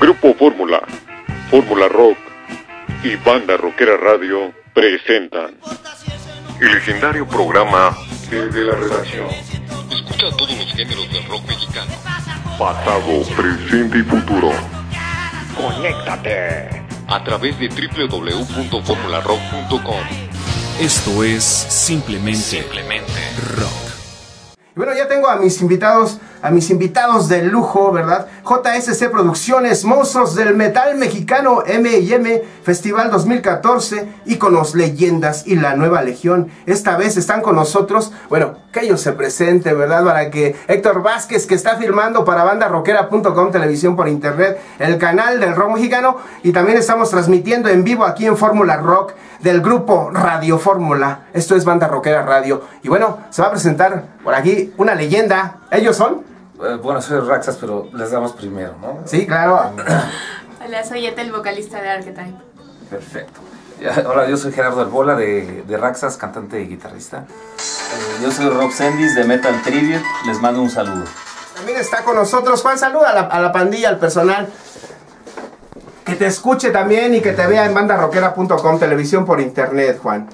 Grupo Fórmula, Fórmula Rock y Banda Rockera Radio presentan el legendario programa Desde la Redacción. Escucha todos los géneros del rock mexicano. Pasado, presente y futuro. Conéctate a través de www.formularock.com. Esto es simplemente, simplemente rock. Bueno, ya tengo a mis invitados, a mis invitados de lujo, ¿verdad? JSC Producciones, Monstruos del Metal Mexicano, M&M, Festival 2014, íconos, leyendas y la nueva legión. Esta vez están con nosotros, bueno, que ellos se presenten, ¿verdad? Para que Héctor Vázquez, que está filmando para bandarroquera.com, televisión por internet, el canal del rock mexicano, y también estamos transmitiendo en vivo aquí en Fórmula Rock del grupo Radio Fórmula. Esto es Banda Rockera Radio. Y bueno, se va a presentar por aquí una leyenda. ¿Ellos son? Eh, bueno, soy Raxas, pero les damos primero, ¿no? Sí, claro. Hola, soy Eta, el vocalista de Archetype. Perfecto. Hola, yo soy Gerardo Albola de, de Raxas, cantante y guitarrista. Eh, yo soy Rob Sendis de Metal Tribute. Les mando un saludo. También está con nosotros Juan. Saluda a la, a la pandilla, al personal que te escuche también y que te vea en bandarroquera.com, televisión por internet, Juan.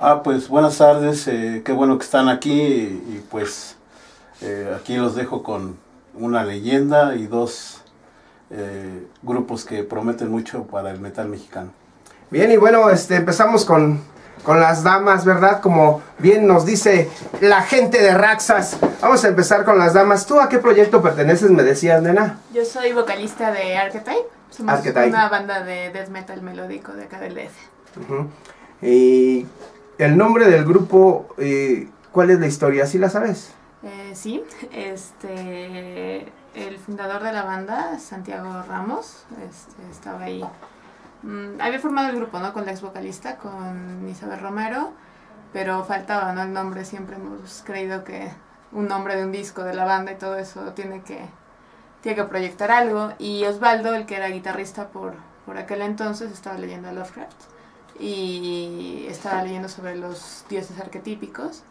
Ah, pues buenas tardes, eh, qué bueno que están aquí y, pues eh, aquí los dejo con una leyenda y dos eh, grupos que prometen mucho para el metal mexicano. Bien, y bueno, este, empezamos con, con las damas, ¿verdad? Como bien nos dice la gente de Raxas. Vamos a empezar con las damas. ¿Tú a qué proyecto perteneces, me decías, nena? Yo soy vocalista de Archetype. Somos Archetype. una banda de death metal melódico de acá del DF. Y el nombre del grupo, eh, ¿cuál es la historia? ¿Sí la sabes? Sí, este, el fundador de la banda, Santiago Ramos, este, estaba ahí. Mm, había formado el grupo, ¿no? Con la ex vocalista, con Isabel Romero, pero faltaba, ¿no? El nombre, siempre hemos creído que un nombre de un disco de la banda y todo eso tiene que, tiene que proyectar algo. Y Osvaldo, el que era guitarrista por, por aquel entonces, estaba leyendo a Lovecraft y estaba leyendo sobre los dioses arquetípicos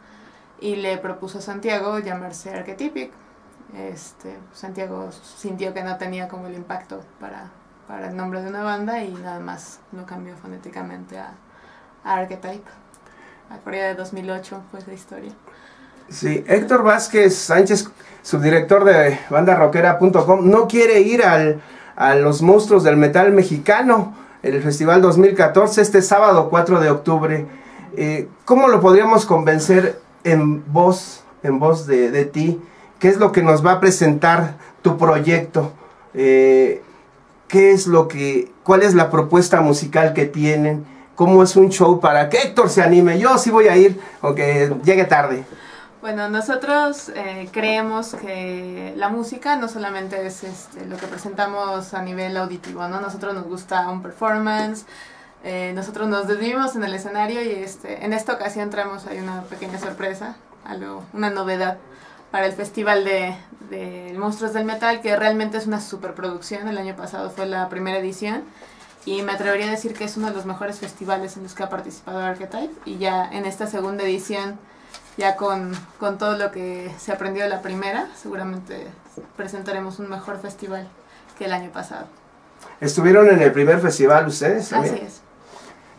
y le propuso a Santiago llamarse Archetypic. Este, Santiago sintió que no tenía como el impacto para, para el nombre de una banda y nada más lo cambió fonéticamente a, a Archetype. A Corea de 2008 fue esa historia. Sí, Héctor Vázquez Sánchez, subdirector de bandarroquera.com, no quiere ir al, a los monstruos del metal mexicano, el Festival 2014, este sábado 4 de octubre. Eh, ¿Cómo lo podríamos convencer en voz, en voz de, de ti? ¿Qué es lo que nos va a presentar tu proyecto? Eh, ¿Qué es lo que, cuál es la propuesta musical que tienen? ¿Cómo es un show para que Héctor se anime? Yo sí voy a ir, aunque llegue tarde. Bueno, nosotros eh, creemos que la música no solamente es este, lo que presentamos a nivel auditivo, ¿no? Nosotros nos gusta un performance, eh, nosotros nos desvivimos en el escenario y este, en esta ocasión traemos ahí una pequeña sorpresa, algo, una novedad para el Festival de, de Monstruos del Metal, que realmente es una superproducción. El año pasado fue la primera edición y me atrevería a decir que es uno de los mejores festivales en los que ha participado Archetype y ya en esta segunda edición ya con, con todo lo que se aprendió de la primera, seguramente presentaremos un mejor festival que el año pasado. ¿Estuvieron en el primer festival ustedes? Así también? es.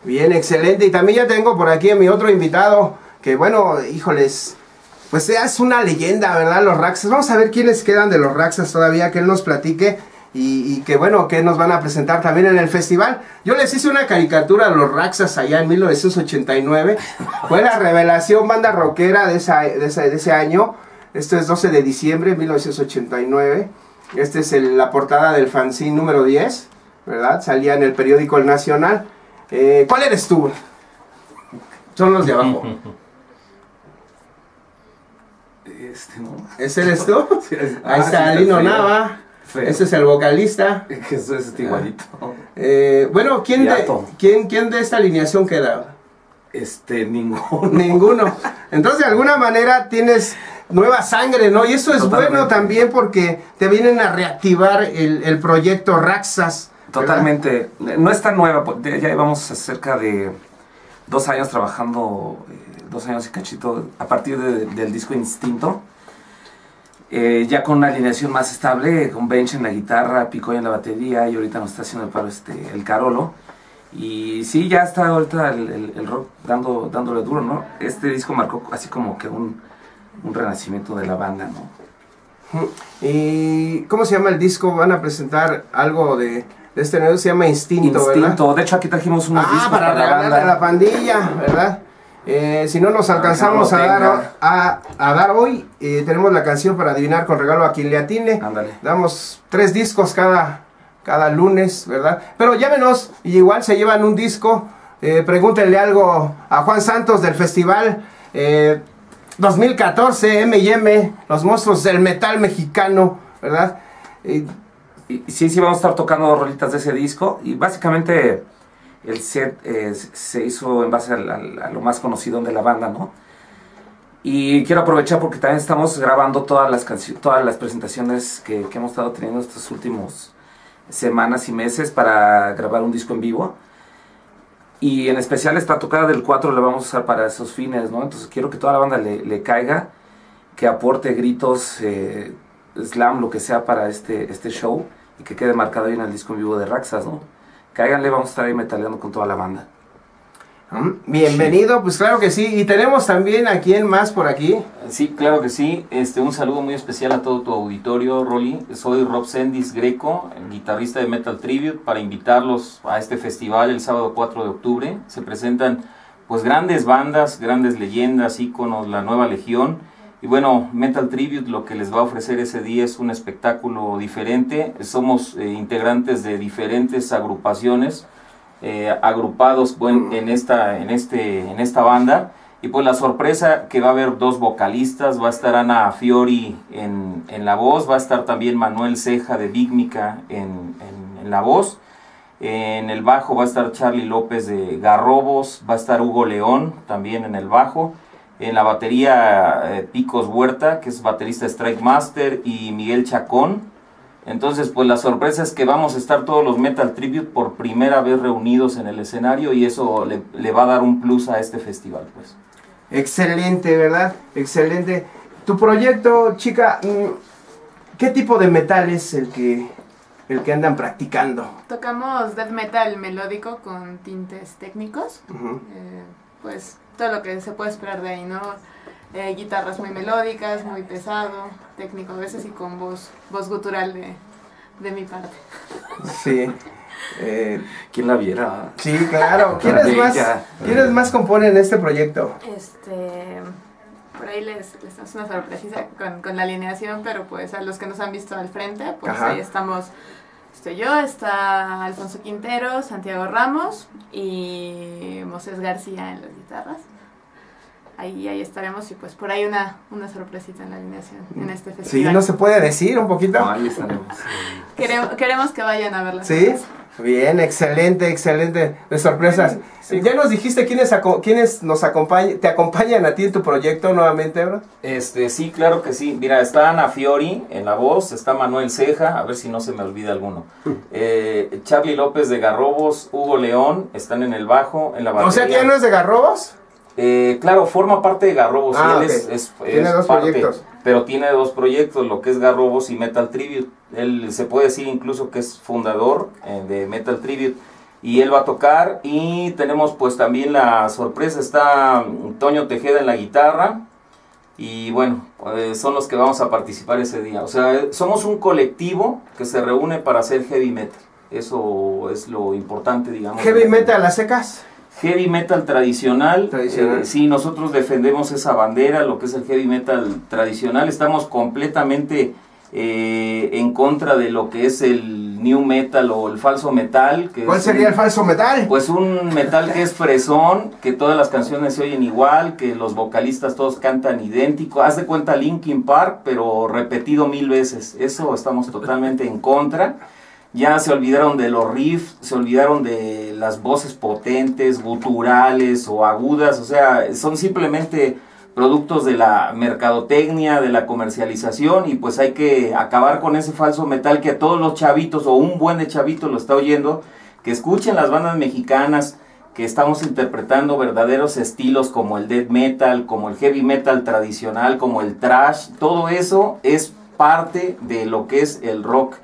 Bien, excelente. Y también ya tengo por aquí a mi otro invitado, que bueno, híjoles, pues es una leyenda, ¿verdad? Los Raxas. Vamos a ver quiénes quedan de los Raxas todavía, que él nos platique. Y, que bueno, que nos van a presentar también en el festival. Yo les hice una caricatura a los Raxas allá en 1989. Fue la revelación banda rockera de, esa, de, ese año. Esto es 12 de diciembre de 1989. Esta es la portada del fanzine número 10, ¿verdad? Salía en el periódico El Nacional. Eh, ¿Cuál eres tú? Son los de abajo. Este, ¿no? ¿Ese eres tú? Sí, es- Ahí ah, está sí, Lino. Nava. Feo. Ese es el vocalista. Eso es este igualito. Eh, bueno, ¿quién de. ¿quién, ¿quién de esta alineación queda? Este, ninguno. Ninguno. Entonces, de alguna manera tienes nueva sangre, ¿no? Y eso es Totalmente. bueno también porque te vienen a reactivar el, el proyecto Raxas. Totalmente. No está nueva, pues, de- ya llevamos cerca de dos años trabajando, eh, dos años y cachito, a partir de- del disco Instinto. eh, ya con una alineación más estable, con Bench en la guitarra, Picoy en la batería y ahorita nos está haciendo el paro este, el Carolo. Y sí, ya está ahorita el, rock dando, dándole duro, ¿no? Este disco marcó así como que un, un renacimiento de la banda, ¿no? ¿Y cómo se llama el disco? Van a presentar algo de este nuevo, se llama Instinto, ¿verdad? Instinto. De hecho, aquí trajimos unos Ah, discos para para, la la pandilla, ¿verdad? Eh, si no nos alcanzamos a dar, a, a dar hoy, eh, tenemos la canción para adivinar con regalo a quien le atine. Ándale. Damos tres discos cada, cada lunes, ¿verdad? Pero llámenos, y igual se llevan un disco. Eh, pregúntenle algo a Juan Santos del festival eh, 2014 M&M, los monstruos del metal mexicano, ¿verdad? Y, sí, sí, vamos a estar tocando dos rolitas de ese disco. Y básicamente el set eh, se hizo en base al- al- a, lo más conocido de la banda, ¿no? Y quiero aprovechar porque también estamos grabando todas las todas las presentaciones que, que hemos estado teniendo estos últimos semanas y meses para grabar un disco en vivo. Y en especial esta tocada del 4 la vamos a usar para esos fines, ¿no? Entonces quiero que toda la banda le, le caiga, que aporte gritos, eh, slam, lo que sea para este, este show y que quede marcado ahí en el disco en vivo de Raxas, ¿no? Cáiganle, vamos a estar ahí metaleando con toda la banda. mm, bienvenido, pues claro que sí. Y tenemos también a quién más por aquí. Sí, claro que sí. Este, un saludo muy especial a todo tu auditorio, Rolly. Soy Rob Sendis Greco, el guitarrista de Metal Tribute, para invitarlos a este festival el sábado 4 de octubre. Se presentan pues grandes bandas, grandes leyendas, íconos, la nueva legión. Y bueno, Metal Tribute lo que les va a ofrecer ese día es un espectáculo diferente. Somos eh, integrantes de diferentes agrupaciones eh, agrupados en, esta, en, este, en esta banda. Y pues la sorpresa que va a haber dos vocalistas, va a estar Ana Fiori en, en la voz, va a estar también Manuel Ceja de Bigmica en, en- en la voz. En el bajo va a estar Charlie López de Garrobos, va a estar Hugo León también en el bajo. En la batería eh, Picos Huerta, que es baterista de Strike Master, y Miguel Chacón. Entonces, pues la sorpresa es que vamos a estar todos los Metal Tribute por primera vez reunidos en el escenario y eso le, le va a dar un plus a este festival, pues. Excelente, ¿verdad? Excelente. Tu proyecto, chica, mm, ¿qué tipo de metal es el que, el que andan practicando? Tocamos death metal melódico con tintes técnicos. Eh, pues todo lo que se puede esperar de ahí, ¿no? Eh, guitarras muy melódicas, muy pesado, técnico a veces y con voz, voz gutural de, de mi parte. Sí. Eh, ¿Quién la viera? sí, claro. ¿Quiénes más, Bella. ¿quiénes más componen este proyecto? Este, por ahí les, les damos una sorpresita con, con la alineación, pero pues a los que nos han visto al frente, pues Ajá. ahí estamos. Estoy yo, está Alfonso Quintero, Santiago Ramos y Moses García en las guitarras. Ahí, ahí estaremos y pues por ahí una, una sorpresita en la alineación en este Sí, festival. ¿no se puede decir un poquito? No, ahí estaremos. Queremos, queremos que vayan a verla. ¿Sí? Bien, excelente, excelente. De sorpresas. Ya nos dijiste quiénes, aco- quiénes nos acompañan, te acompañan a ti en tu proyecto nuevamente, bro. Este, sí, claro que sí. Mira, está Ana Fiori en la voz, está Manuel Ceja, a ver si no se me olvida alguno. Eh, Charlie López de Garrobos, Hugo León, están en el bajo, en la batería. O sea, ¿quién no es de Garrobos? Eh, claro, forma parte de Garrobos. Ah, es, es- Tiene es dos parte, proyectos. Pero tiene dos proyectos, lo que es Garrobos y Metal Tribute. Él se puede decir incluso que es fundador eh, de Metal Tribute. Y él va a tocar. Y tenemos pues también la sorpresa, está Toño Tejeda en la guitarra. Y bueno, eh, son los que vamos a participar ese día. O sea, eh, somos un colectivo que se reúne para hacer heavy metal. Eso es lo importante, digamos. Heavy metal a secas. Heavy metal tradicional. Tradicional. eh, sí, nosotros defendemos esa bandera, lo que es el heavy metal tradicional. Estamos completamente eh, en contra de lo que es el new metal o el falso metal. Que ¿Cuál sería un- el falso metal? Pues un metal que es fresón, que todas las canciones se oyen igual, que los vocalistas todos cantan idéntico. Haz de cuenta Linkin Park, pero repetido mil veces. Eso estamos totalmente en contra. Ya se olvidaron de los riffs, se olvidaron de las voces potentes, guturales o agudas. O sea, son simplemente productos de la mercadotecnia, de la comercialización y pues hay que acabar con ese falso metal que a todos los chavitos o un buen de chavitos lo está oyendo, que escuchen las bandas mexicanas, que estamos interpretando verdaderos estilos como el death metal, como el heavy metal tradicional, como el trash, todo eso es parte de lo que es el rock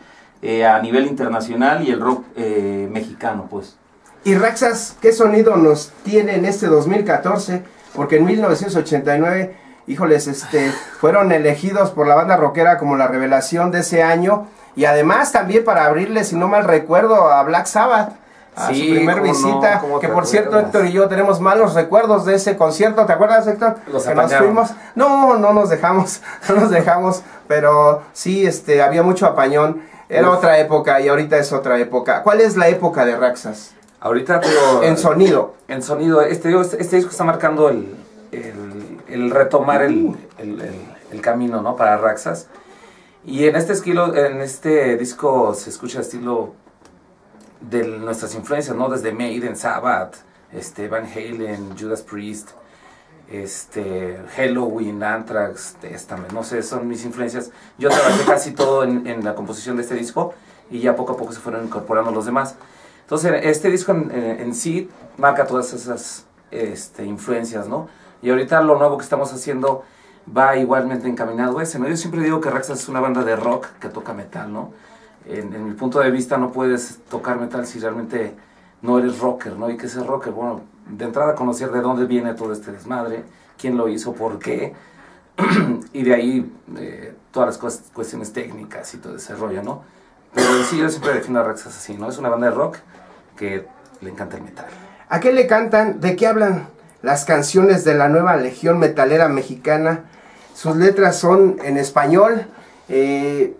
eh, a nivel internacional y el rock eh, mexicano, pues. Y Raxas, ¿qué sonido nos tiene en este 2014? Porque en 1989, híjoles, este, fueron elegidos por la banda rockera como la revelación de ese año. Y además también para abrirle, si no mal recuerdo, a Black Sabbath a Sí, su primer no, visita, cómo que por cierto. Héctor y yo tenemos malos recuerdos de ese concierto, ¿te acuerdas Héctor? Los que nos apañaron. fuimos. No, no nos dejamos, no nos dejamos, pero sí, este, había mucho apañón. Era Uf. otra época y ahorita es otra época. ¿Cuál es la época de Raxas? Ahorita, pero, En sonido. en sonido, este, este, este disco está marcando el, el, el retomar el, el, camino, ¿no? Para Raxas. Y en este estilo, en este disco se escucha el estilo de nuestras influencias, ¿no? Desde Maiden, Sabbath, este, Van Halen, Judas Priest, este, Halloween, Anthrax, Testament, no sé, son mis influencias. Yo trabajé casi todo en, en la composición de este disco y ya poco a poco se fueron incorporando los demás. Entonces, este disco en, en- sí marca todas esas este, influencias, ¿no? Y ahorita lo nuevo que estamos haciendo va igualmente encaminado a ese, ¿no? Yo siempre digo que Raxas es una banda de rock que toca metal, ¿no? En mi punto de vista no puedes tocar metal si realmente no eres rocker, ¿no? ¿Y qué es el rocker? Bueno, de entrada conocer de dónde viene todo este desmadre, quién lo hizo, por qué, y de ahí eh, todas las cuestiones técnicas y todo ese rollo, ¿no? Pero sí, yo siempre defino a Raxas así, ¿no? Es una banda de rock que le encanta el metal. ¿A qué le cantan? ¿De qué hablan las canciones de la nueva Legión Metalera Mexicana? Sus letras son en español. eh,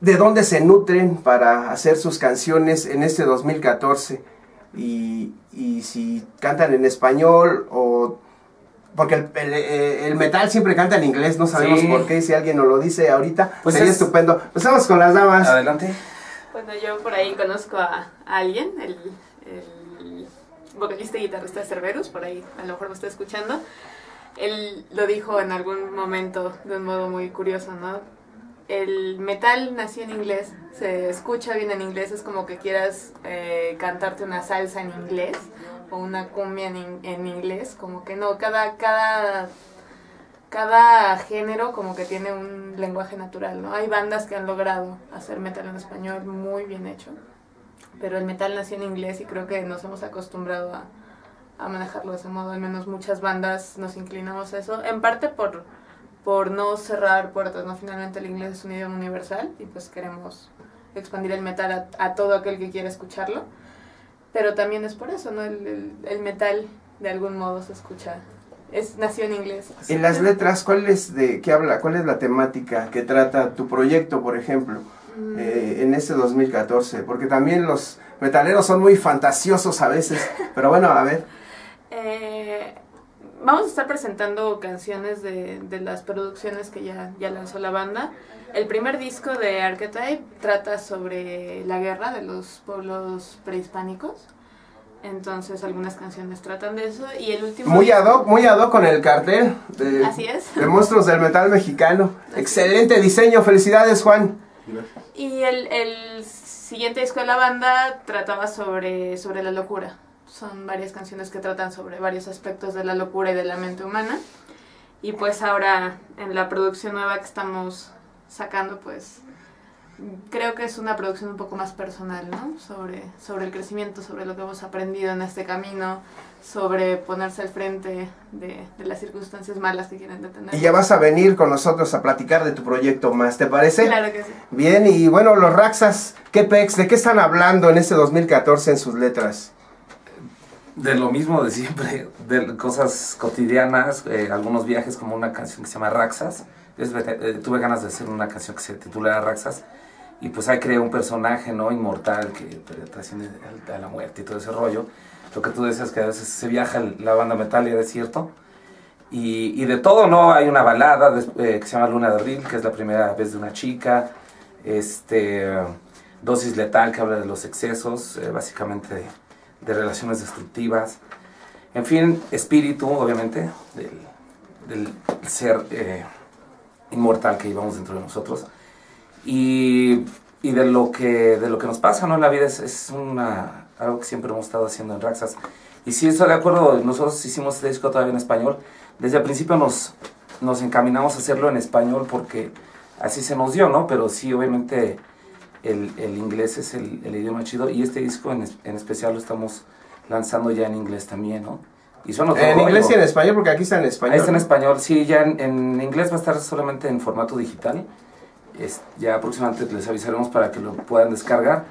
¿De dónde se nutren para hacer sus canciones en este 2014? Y, y si cantan en español o... Porque el, el- el metal siempre canta en inglés, no sabemos Sí. por qué, si alguien nos lo dice ahorita, Pues sería es- estupendo. Empezamos con las damas. Adelante. Bueno, yo por ahí conozco a, a alguien, el, el vocalista y guitarrista de Cerberus, por ahí a lo mejor me está escuchando. Él lo dijo en algún momento de un modo muy curioso, ¿no? El metal nació en inglés, se escucha bien en inglés, es como que quieras eh, cantarte una salsa en inglés o una cumbia en, in- en inglés, como que no, cada, cada cada género como que tiene un lenguaje natural, ¿no? Hay bandas que han logrado hacer metal en español muy bien hecho, pero el metal nació en inglés y creo que nos hemos acostumbrado a, a manejarlo de ese modo, al menos muchas bandas nos inclinamos a eso, en parte por, por no cerrar puertas, ¿no? Finalmente el inglés es un idioma universal y pues queremos expandir el metal a, a todo aquel que quiera escucharlo, pero también es por eso, ¿no? El, el- el metal de algún modo se escucha, es, nació en inglés. En las letras, ¿cuál es de qué habla? ¿Cuál es la temática que trata tu proyecto, por ejemplo, Mm. eh, en este 2014? Porque también los metaleros son muy fantasiosos a veces. Pero bueno, a ver. Eh, vamos a estar presentando canciones de, de las producciones que ya, ya lanzó la banda. El primer disco de Archetype trata sobre la guerra de los pueblos prehispánicos. Entonces algunas canciones tratan de eso. Y el último... Muy ad hoc, muy ad hoc con el cartel de, Así es. de Monstruos del Metal Mexicano. Así Excelente diseño, felicidades Juan. Y el, el siguiente disco de la banda trataba sobre, sobre la locura. Son varias canciones que tratan sobre varios aspectos de la locura y de la mente humana. Y pues ahora en la producción nueva que estamos sacando, pues creo que es una producción un poco más personal, ¿no? Sobre, sobre el crecimiento, sobre lo que hemos aprendido en este camino, sobre ponerse al frente de, de las circunstancias malas que quieren detener. Y ya vas a venir con nosotros a platicar de tu proyecto más, ¿te parece? Claro que sí. Bien, y bueno, los Raxas, ¿qué pex? ¿De qué están hablando en este 2014 en sus letras? De lo mismo de siempre, de cosas cotidianas, eh, algunos viajes como una canción que se llama Raxas. Eh, tuve ganas de hacer una canción que se titula Raxas y pues ahí creé un personaje no inmortal que trasciende a la muerte y todo ese rollo. Lo que tú decías que a veces se viaja la banda metal y es cierto. Y, de todo, ¿no? Hay una balada des- eh, que se llama Luna de Abril, que es la primera vez de una chica. Este, Dosis Letal, que habla de los excesos, eh, básicamente de, de relaciones destructivas. En fin, espíritu, obviamente, del, ser eh, inmortal que llevamos dentro de nosotros. Y, y de, lo que, de lo que nos pasa ¿no? la vida es, es una, algo que siempre hemos estado haciendo en Raxas. Y sí, estoy de acuerdo, nosotros hicimos este disco todavía en español. Desde el principio nos, nos encaminamos a hacerlo en español porque así se nos dio, ¿no? Pero sí, obviamente el, el inglés es el, el, idioma chido y este disco en, en, especial lo estamos lanzando ya en inglés también, ¿no? Y son En inglés y en español, porque aquí está en español. Ahí está en español, sí, ya en, en inglés va a estar solamente en formato digital. Es, ya próximamente les avisaremos para que lo puedan descargar.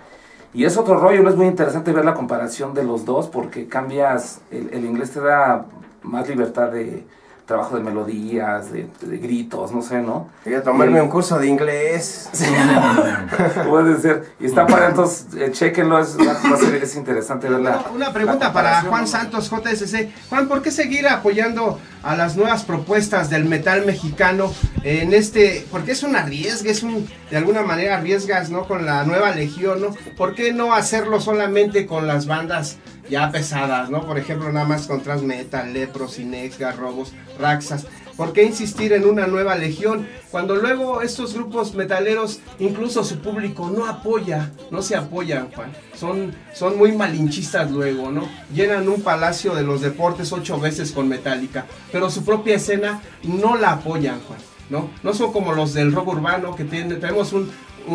Y es otro rollo, es muy interesante ver la comparación de los dos porque cambias, el, el inglés te da más libertad de, trabajo de melodías, de, de gritos, no sé, ¿no? Voy a tomarme un curso de inglés. Puede ser. Y está para entonces, eh, chequenlo, es, va a ser es interesante verla. Una pregunta para Juan Santos, JSC. Juan, ¿por qué seguir apoyando a las nuevas propuestas del metal mexicano en este, porque es un arriesgue, es un, de alguna manera arriesgas, ¿no? Con la nueva legión, ¿no? ¿Por qué no hacerlo solamente con las bandas ya pesadas, ¿no? Por ejemplo, nada más con Transmetal, Lepro, Cinex, Garrobos, Raxas. ¿Por qué insistir en una nueva legión cuando luego estos grupos metaleros, incluso su público, no apoya, no se apoyan, Juan? Son, son muy malinchistas luego, ¿no? Llenan un palacio de los deportes ocho veces con Metallica, pero su propia escena no la apoyan, Juan, ¿no? No son como los del rock urbano que tienen, tenemos un,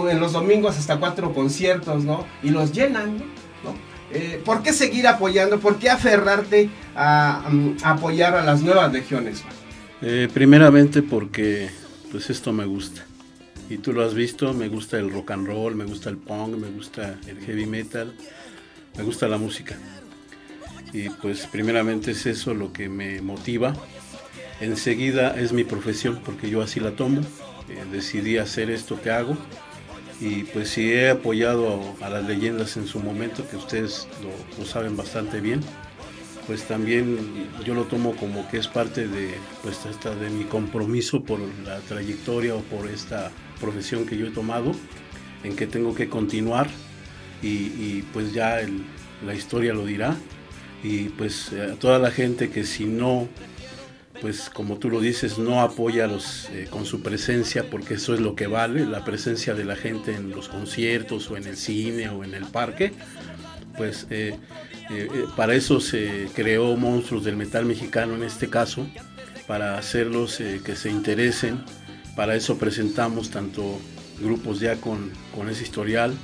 en los domingos hasta cuatro conciertos, ¿no? Y los llenan, ¿no? Eh, ¿Por qué seguir apoyando? ¿Por qué aferrarte a, apoyar a las nuevas legiones? Eh, primeramente porque pues esto me gusta. Y tú lo has visto, me gusta el rock and roll, me gusta el punk, me gusta el heavy metal, me gusta la música. Y pues primeramente es eso lo que me motiva. Enseguida es mi profesión porque yo así la tomo. Eh, decidí hacer esto que hago y pues sí he apoyado a, las leyendas en su momento, que ustedes lo, saben bastante bien, pues también yo lo tomo como que es parte de, pues, esta, de mi compromiso por la trayectoria o por esta profesión que yo he tomado, en que tengo que continuar y, pues ya la historia lo dirá. Y pues a toda la gente que si no pues como tú lo dices, no apoya los, eh, con su presencia, porque eso es lo que vale, la presencia de la gente en los conciertos o en el cine o en el parque, pues eh, eh, para eso se creó Monstruos del Metal Mexicano en este caso, para hacerlos que se interesen, para eso presentamos tanto grupos ya con, con ese historial,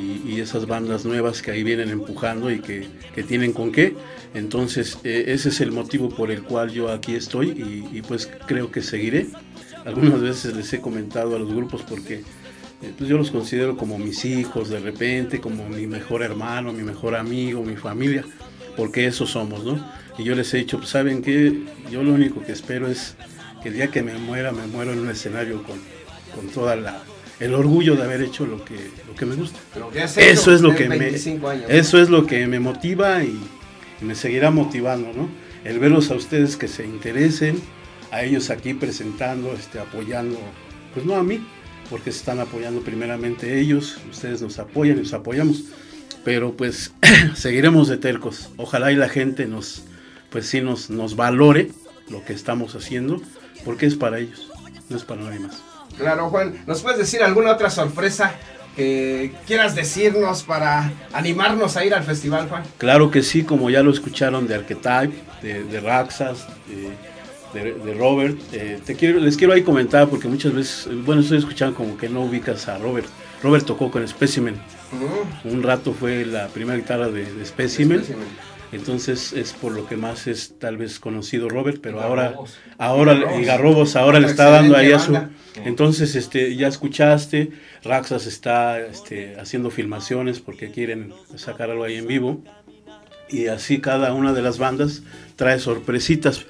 y, esas bandas nuevas que ahí vienen empujando y que, que tienen con qué. Entonces eh, ese es el motivo por el cual yo aquí estoy y, pues creo que seguiré. Algunas veces les he comentado a los grupos porque eh, pues yo los considero como mis hijos de repente, como mi mejor hermano, mi mejor amigo, mi familia, porque eso somos, ¿no? Y yo les he dicho, pues saben que yo lo único que espero es que el día que me muera, me muero en un escenario con, con toda la el orgullo de haber hecho lo que, lo que me gusta. eso es lo que me, eso es lo que me motiva y, me seguirá motivando, ¿no? El verlos a ustedes que se interesen, a ellos aquí presentando, este, apoyando, pues no a mí, porque se están apoyando primeramente ellos, ustedes nos apoyan y nos apoyamos, pero pues seguiremos de tercos. Ojalá y la gente nos, pues sí nos, nos valore lo que estamos haciendo, porque es para ellos, no es para nadie más. Claro, Juan. ¿Nos puedes decir alguna otra sorpresa que quieras decirnos para animarnos a ir al festival, Juan? Claro que sí, como ya lo escucharon de Archetype, de, Raxas, de, Robert. Eh, te quiero, les quiero ahí comentar porque muchas veces, bueno, estoy escuchando como que no ubicas a Robert. Robert tocó con Specimen. Un rato fue la primera guitarra de, Specimen. Entonces es por lo que más es tal vez conocido Robert, pero ahora, ahora y Garrobos ahora le está dando ahí a su. Entonces este ya escuchaste, Raxas está este, haciendo filmaciones porque quieren sacar algo ahí en vivo y así cada una de las bandas trae sorpresitas.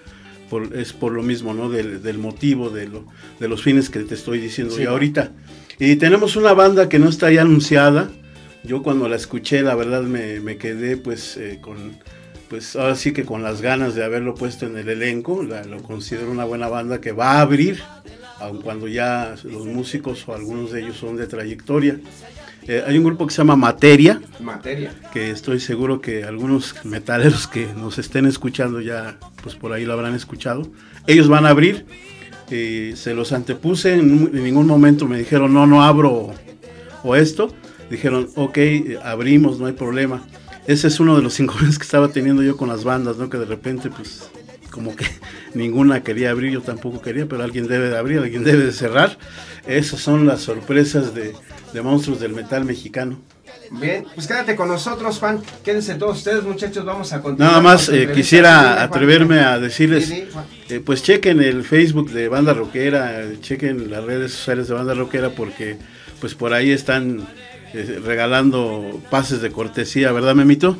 Por, es por lo mismo, ¿no? Del, motivo, de, lo, de los fines que te estoy diciendo ya ahorita. Y tenemos una banda que no está ya anunciada, yo cuando la escuché, la verdad me, quedé pues eh, con, pues ahora sí que con las ganas de haberlo puesto en el elenco, lo considero una buena banda que va a abrir, aun cuando ya los músicos o algunos de ellos son de trayectoria. Eh, hay un grupo que se llama Materia, Materia, que estoy seguro que algunos metaleros que nos estén escuchando ya, pues por ahí lo habrán escuchado. Ellos van a abrir, eh, se los antepuse, en, en, ningún momento me dijeron no, no abro o esto dijeron, ok, abrimos, no hay problema. ese es uno de los inconvenientes que estaba teniendo yo con las bandas, ¿no? Que de repente, pues, como que ninguna quería abrir, yo tampoco quería, pero alguien debe de abrir, alguien debe de cerrar. Esas son las sorpresas de, de monstruos del metal mexicano. Bien, pues quédate con nosotros, Juan. Quédense todos ustedes, muchachos. Vamos a continuar. Nada más eh, quisiera atreverme a decirles, eh, pues chequen el Facebook de Banda Rockera, chequen las redes sociales de Banda Rockera porque pues por ahí están eh, regalando pases de cortesía, ¿verdad, Memito?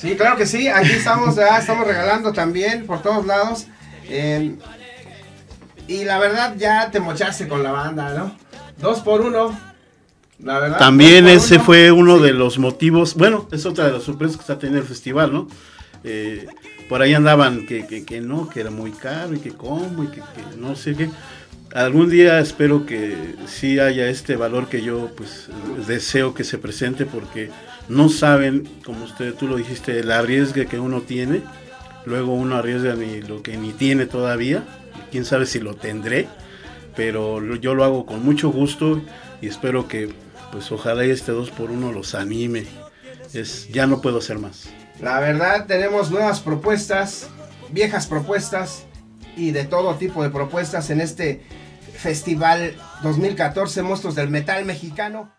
Sí, claro que sí. Aquí estamos, ya estamos regalando también por todos lados. Eh, y la verdad, ya te mochaste con la banda, ¿no? Dos por uno. La verdad. También ese uno. fue uno Sí. de los motivos, bueno, es otra de las sorpresas que está teniendo el festival, ¿no? Eh, por ahí andaban que, que, que no, que era muy caro y que cómo y que, que no sé qué. Algún día espero que sí haya este valor que yo pues deseo que se presente porque no saben, como usted tú lo dijiste, el arriesgue que uno tiene. Luego uno arriesga ni lo que ni tiene todavía. Quién sabe si lo tendré. Pero yo lo hago con mucho gusto y espero que pues ojalá y este 2 por 1 los anime. Es, ya no puedo hacer más. La verdad, tenemos nuevas propuestas, viejas propuestas y de todo tipo de propuestas en este Festival 2014 Monstruos del Metal Mexicano.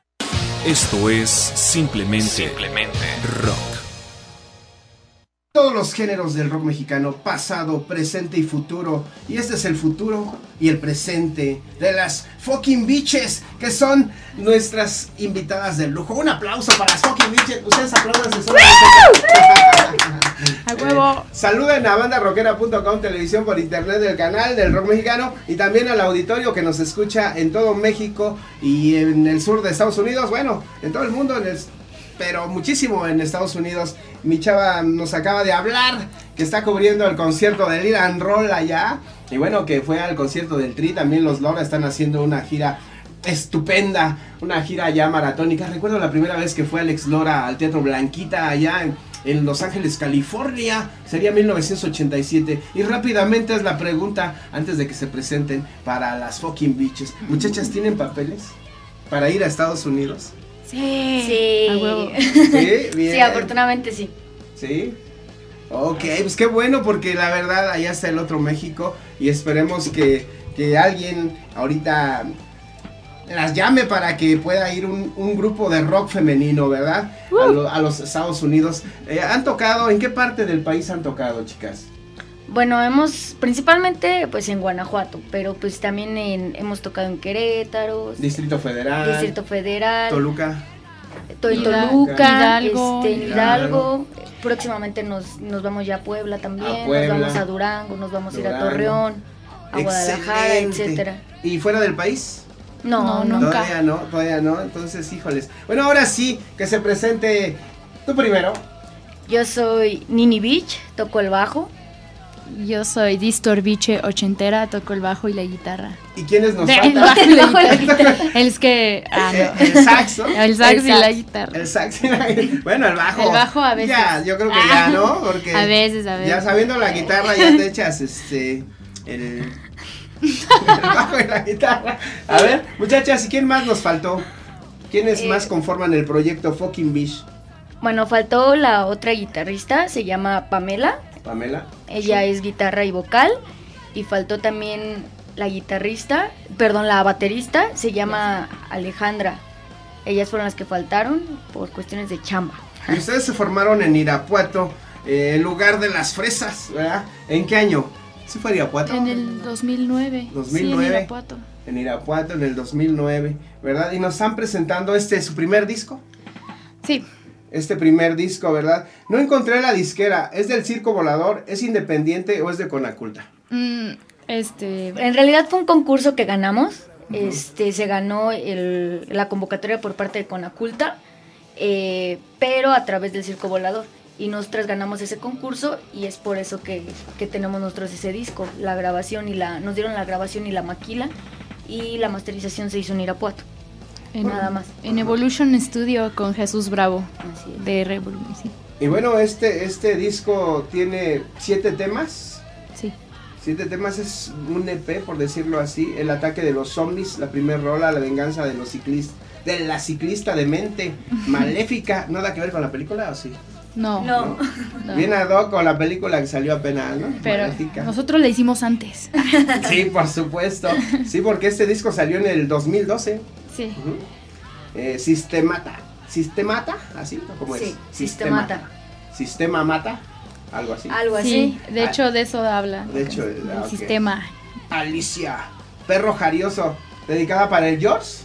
Esto es simplemente, simplemente rock. Todos los géneros del rock mexicano, pasado, presente y futuro. Y este es el futuro y el presente de las fucking bitches, que son nuestras invitadas de lujo. Un aplauso para las fucking bitches. Ustedes aplaudan A huevo. Saluden a bandarrockera.com, televisión por internet del canal del rock mexicano y también al auditorio que nos escucha en todo México y en el sur de Estados Unidos, bueno, en todo el mundo, en el- pero muchísimo en Estados Unidos. Mi chava nos acaba de hablar que está cubriendo el concierto del Iran Roll allá y bueno, que fue al concierto del Tri, también los Lora están haciendo una gira estupenda, una gira ya maratónica. Recuerdo la primera vez que fue Alex Lora al Teatro Blanquita allá en, Los Ángeles, California. Sería 1987. Y rápidamente es la pregunta antes de que se presenten para las fucking bitches. Muchachas, ¿tienen papeles para ir a Estados Unidos? Sí. Sí. A huevo. Sí, bien. Sí, afortunadamente sí. Sí. Ok, pues qué bueno porque la verdad allá está el otro México y esperemos que, que alguien ahorita las llame para que pueda ir un, un grupo de rock femenino, ¿verdad? A, lo- a los Estados Unidos. Eh, ¿Han tocado? ¿En qué parte del país han tocado, chicas? Bueno, hemos principalmente pues en Guanajuato, pero pues también en- hemos tocado en Querétaro, Distrito Federal, Distrito Federal, Toluca. to- en Hidalgo, Toluca, Hidalgo. este, Hidalgo. Hidalgo. Próximamente nos, nos vamos ya a Puebla también, Puebla. nos vamos a Durango, nos vamos a ir a. Torreón, a Guadalajara, Excelente. etcétera. ¿Y fuera del país? No, No, no. Nunca. Todavía no, todavía no. Entonces, híjoles. Bueno, ahora sí, que se presente tú primero. Yo soy Nini Beach, toco el bajo. Yo soy Distor Biche ochentera, toco el bajo y la guitarra. ¿Y quiénes nos De- el faltan? bajo y la y la guitarra. Es que. Ah, Eh, no. el saxo. El sax El y la guitarra. El sax. bueno, el bajo. El bajo a veces. Ya, yo creo que ya, ¿no? Porque A veces, a veces. ya sabiendo la guitarra ya te echas este el, el bajo y la guitarra. A ver, muchachas, ¿y quién más nos faltó? ¿Quiénes Eh, más conforman el proyecto Fucking Bish? Bueno, faltó la otra guitarrista, se llama Pamela. Pamela. Ella es guitarra y vocal. Y faltó también la guitarrista, perdón, la baterista, se llama Alejandra. Ellas fueron las que faltaron por cuestiones de chamba. Y ustedes se formaron en Irapuato, eh, el lugar de las fresas, ¿verdad? ¿En qué año? ¿Sí fue Irapuato? En el 2009. Sí, 2009. en Irapuato. En Irapuato en el 2009, ¿verdad? Y nos están presentando este, su primer disco. Sí. Este primer disco, ¿verdad? No encontré la disquera. ¿Es del Circo Volador? ¿Es independiente o es de Conaculta? Mm, este. En realidad fue un concurso que ganamos. Este se ganó el- la convocatoria por parte de Conaculta, eh, pero a través del Circo Volador. Y nosotras ganamos ese concurso y es por eso que, que tenemos nosotros ese disco. La grabación y la. Nos dieron la grabación y la maquila. Y la masterización se hizo en Irapuato. En, Nada más. En Evolution Studio con Jesús Bravo. Así es. De Revolution. Sí. Y bueno, este, este disco tiene siete temas. sí. Siete temas es un EP, por decirlo así. El ataque de los zombies, la primera rola, la venganza de los ciclistas. de la ciclista de mente maléfica. ¿Nada que ver con la película o sí? No. No. no. Bien ad hoc con la película que salió apenas, ¿no? Pero Maléfica. nosotros la hicimos antes. Sí, por supuesto. Sí, porque este disco salió en el 2012. Sí. Ujú. Eh, Sistemata. ¿Sistemata? ¿Así? ¿O ¿Cómo es? Sí, Sistemata. Sistema mata. Algo así. Algo así. Sí, de hecho de eso habla. De hecho, el ah, sistema. Alicia. Perro jarioso. Dedicada para el George.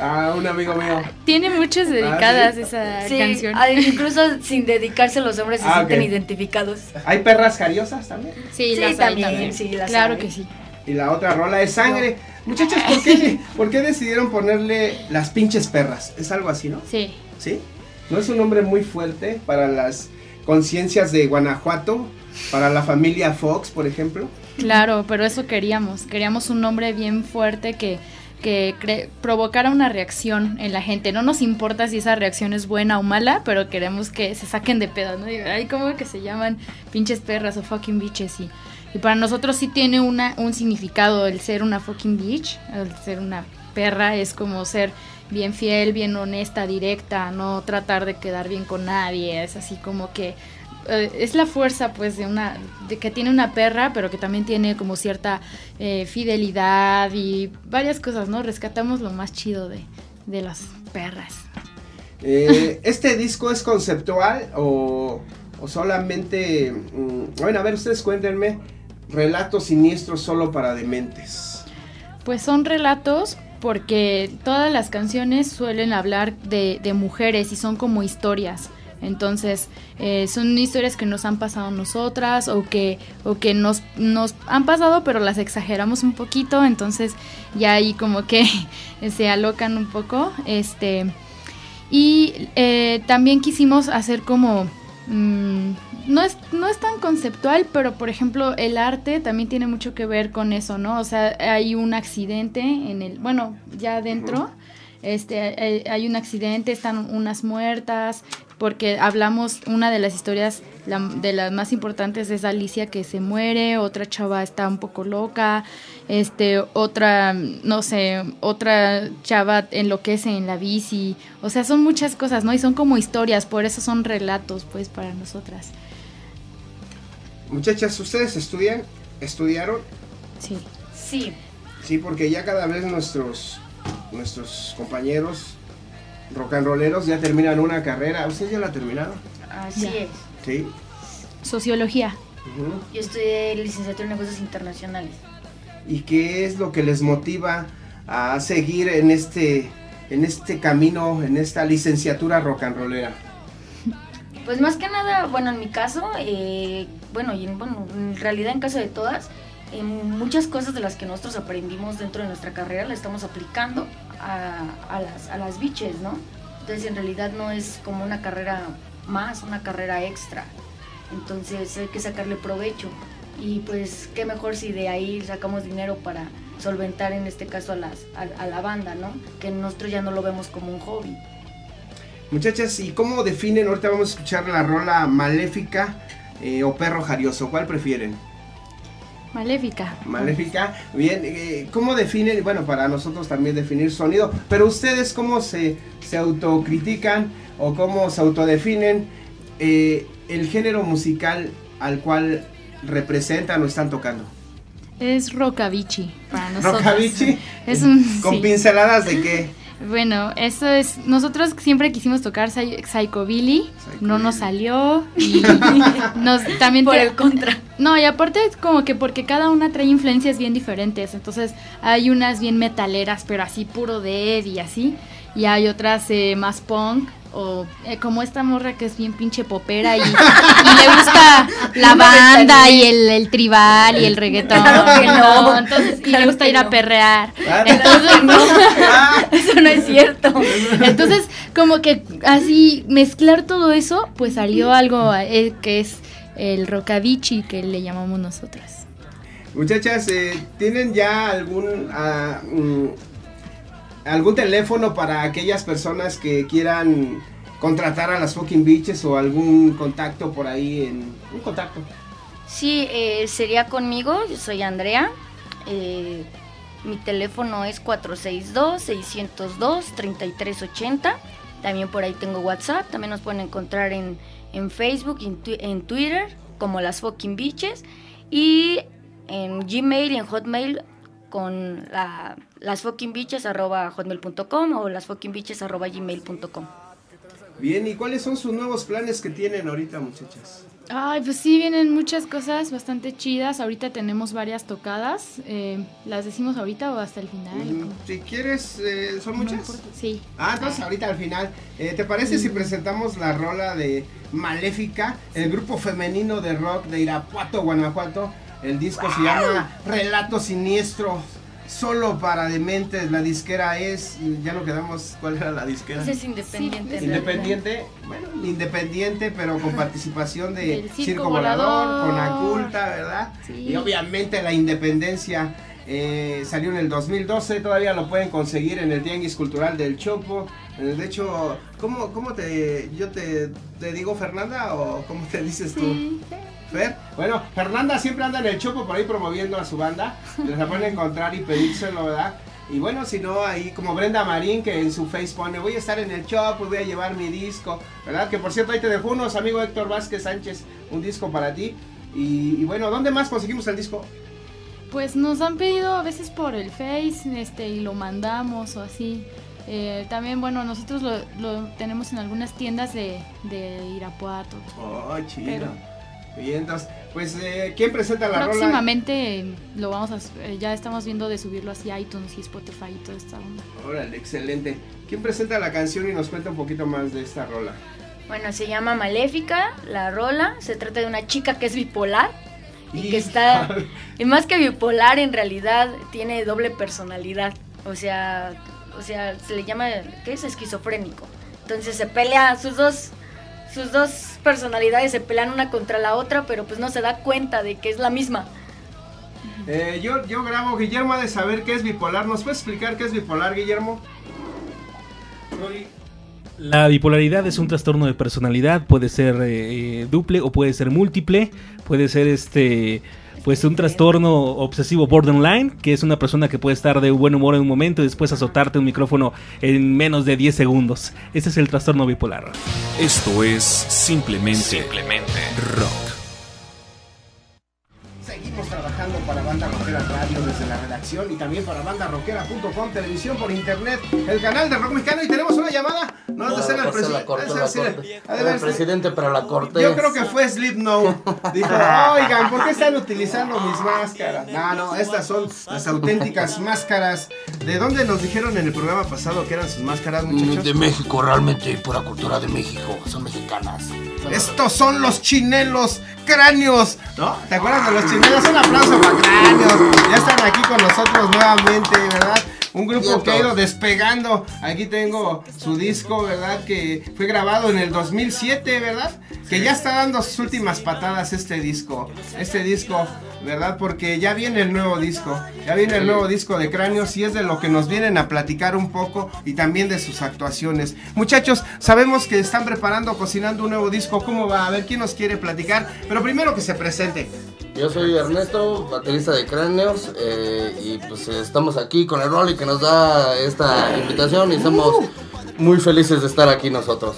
A un amigo mío. Tiene muchas dedicadas Ah, ¿sí? esa Sí, canción. ah, incluso sin dedicarse los hombres se Ah, sienten identificados. ¿Hay perras jariosas también? Sí, Sí, las hay también, también. sí, las claro hay. que sí. Y la otra rola es sangre. Muchachos, ¿por qué, ¿por qué decidieron ponerle las pinches perras? Es algo así, ¿no? Sí. ¿Sí? ¿No es un nombre muy fuerte para las conciencias de Guanajuato? Para la familia Fox, por ejemplo. Claro, pero eso queríamos. Queríamos un nombre bien fuerte que, que cre- provocara una reacción en la gente. No nos importa si esa reacción es buena o mala, pero queremos que se saquen de pedo, ¿no? Y, Ay, ¿cómo que se llaman pinches perras o fucking bitches? Y, y para nosotros sí tiene una, un significado el ser una fucking bitch, el ser una perra es como ser bien fiel, bien honesta, directa, no tratar de quedar bien con nadie, es así como que eh, es la fuerza pues de una que tiene una perra pero que también tiene como cierta eh, fidelidad y varias cosas no rescatamos lo más chido de, de las perras Eh, ¿Este disco es conceptual o, o solamente... mm, bueno, a ver, ustedes cuéntenme. Relatos siniestros solo para dementes. pues son relatos porque todas las canciones suelen hablar de, mujeres y son como historias entonces eh, son historias que nos han pasado a nosotras o que o que nos nos han pasado pero las exageramos un poquito entonces ya ahí como que se alocan un poco este y eh, también quisimos hacer como mm, no es no es tan conceptual pero por ejemplo el arte también tiene mucho que ver con eso no o sea hay un accidente en el bueno ya adentro este hay, hay un accidente están unas muertas porque hablamos una de las historias la- de las más importantes es Alicia que se muere otra chava está un poco loca este otra no sé otra chava enloquece en la bici. O sea son muchas cosas no y son como historias por eso son relatos pues para nosotras Muchachas, ¿ustedes estudian? ¿Estudiaron? sí Sí, Sí, porque ya cada vez nuestros, nuestros compañeros rock and rolleros ya terminan una carrera. ¿Ustedes ya la terminaron? así Ya. es. Sí. sociología. Yo estudié licenciatura en negocios internacionales. ¿Y qué es lo que les motiva a seguir en este, en este camino, en esta licenciatura rock and rollera? Pues más que nada, bueno, en mi caso, eh, bueno, y en, bueno, en realidad en caso de todas, en muchas cosas de las que nosotros aprendimos dentro de nuestra carrera la estamos aplicando a, las, a las biches, ¿no? Entonces en realidad no es como una carrera más, una carrera extra. Entonces hay que sacarle provecho. Y pues qué mejor si de ahí sacamos dinero para solventar en este caso a, las, a la banda, ¿no? Que nosotros ya no lo vemos como un hobby. Muchachas, ¿y cómo definen? Ahorita vamos a escuchar la rola Maléfica eh, o Perro Jarioso. ¿Cuál prefieren? maléfica Maléfica. Bien, eh, ¿cómo definen? Bueno, para nosotros también definir sonido, pero ustedes cómo se, se autocritican o cómo se autodefinen eh, el género musical al cual representan o están tocando. es rockabici para nosotros un ¿Con sí. pinceladas de qué? Bueno, eso es. Nosotros siempre quisimos tocar psy- Psychobilly, no nos salió y nos también Por te- el contra. No, y aparte es como que porque cada una trae influencias bien diferentes, entonces hay unas bien metaleras, pero así puro de Ed y así, y hay otras eh, más punk o eh, como esta morra que es bien pinche popera y, y le gusta la banda y el, el tribal y el reggaetón. Claro que no. Entonces, y le gusta que ir a perrear. Ah, Entonces, no. Ah, Eso no es cierto. Entonces, como que así mezclar todo eso, pues salió algo eh, que es el rockabici que le llamamos nosotras. Muchachas, eh, ¿tienen ya algún mm, algún teléfono para aquellas personas que quieran contratar a las fucking bitches o algún contacto por ahí en un contacto? Sí, eh, sería conmigo, yo soy Andrea. eh, Mi teléfono es 462-602-3380. También por ahí tengo WhatsApp. También nos pueden encontrar en, en Facebook en, Twi- en Twitter como las fucking bitches. Y en Gmail en Hotmail con la, las fucking bitches arroba hotmail.com o las fucking bitches arroba gmail.com. Bien, ¿y cuáles son sus nuevos planes que tienen ahorita, muchachas? Ay, pues sí, vienen muchas cosas bastante chidas. Ahorita tenemos varias tocadas. Eh, ¿Las decimos ahorita o hasta el final? Mm, Si quieres, eh, ¿son muchas? Sí. Ah, entonces ahorita al final. Eh, ¿Te parece si presentamos la rola de Maléfica, el grupo femenino de rock de Irapuato, Guanajuato? El disco se llama Relato Siniestro, solo para dementes. La disquera es, ya no quedamos, ¿cuál era la disquera? Ese es independiente. Sí, Independiente, bueno, independiente, pero con participación de Circo, Circo Volador, con. Aculta, ¿verdad? Sí. Y obviamente la independencia eh, salió en el 2012, todavía lo pueden conseguir en el Tianguis Cultural del Chopo. Eh, De hecho, ¿cómo, cómo te, yo te, te digo Fernanda o cómo te dices tú? Sí. Fer. Bueno, Fernanda siempre anda en el Chopo por ahí promoviendo a su banda. Les la pueden encontrar y pedírselo, ¿verdad? Y bueno, si no, ahí como Brenda Marín que en su face pone, voy a estar en el Chopo, voy a llevar mi disco, ¿verdad? Que por cierto ahí te dejo unos, amigo Héctor Vázquez Sánchez, un disco para ti. Y, y bueno, ¿dónde más conseguimos el disco? Pues nos han pedido a veces por el Face este, y lo mandamos o así. Eh, también, bueno, nosotros lo, lo tenemos en algunas tiendas de, de Irapuato. Oh, chido. Pero- Entonces, pues, eh, ¿quién presenta la rola? Próximamente eh, lo vamos a, eh, ya estamos viendo de subirlo hacia iTunes y Spotify y toda esta onda. Órale, excelente. ¿Quién presenta la canción y nos cuenta un poquito más de esta rola? Bueno, se llama Maléfica, la rola. Se trata de una chica que es bipolar y que Híjole. está, y más que bipolar, en realidad tiene doble personalidad. O sea, o sea, se le llama, ¿qué es? Esquizofrénico. Entonces se pelea, sus dos, sus dos personalidades se pelean una contra la otra, pero pues no se da cuenta de que es la misma. Eh, yo, yo grabo, Guillermo ha de saber qué es bipolar. ¿Nos puedes explicar qué es bipolar, Guillermo? La bipolaridad es un trastorno de personalidad, puede ser eh, duple o puede ser múltiple, puede ser este pues un trastorno obsesivo borderline, que es una persona que puede estar de buen humor en un momento y después azotarte un micrófono en menos de 10 segundos. Ese es el trastorno bipolar. Esto es simplemente, simplemente rock. Seguimos trabajando para Banda Rockera Radio desde la redacción y también para bandarockera.com, televisión por internet, el canal de rock mexicano y tenemos una llamada. No de ser el. Era el presidente, pero la corté. Yo creo que fue Sleep No. Dijo, oigan, ¿por qué están utilizando mis máscaras? No, no, estas son las auténticas máscaras. ¿De dónde nos dijeron en el programa pasado que eran sus máscaras, muchachos? De México, realmente, pura cultura de México. Son mexicanas. Estos son los chinelos cráneos, ¿no? ¿Te acuerdas de los chinelos? Un aplauso para cráneos. Ya están aquí con nosotros nuevamente, ¿verdad? Un grupo que ha ido despegando. Aquí tengo su disco, ¿verdad? Que fue grabado en el 2007, ¿verdad? Que ya está dando sus últimas patadas este disco. Este disco, ¿verdad? Porque ya viene el nuevo disco. Ya viene el nuevo disco de Cráneos y es de lo que nos vienen a platicar un poco y también de sus actuaciones. Muchachos, sabemos que están preparando, cocinando un nuevo disco. ¿Cómo va? A ver quién nos quiere platicar. Pero primero que se presente. Yo soy Ernesto, baterista de Cráneos, eh, y pues eh, estamos aquí con el Rolly que nos da esta invitación y estamos muy felices de estar aquí nosotros.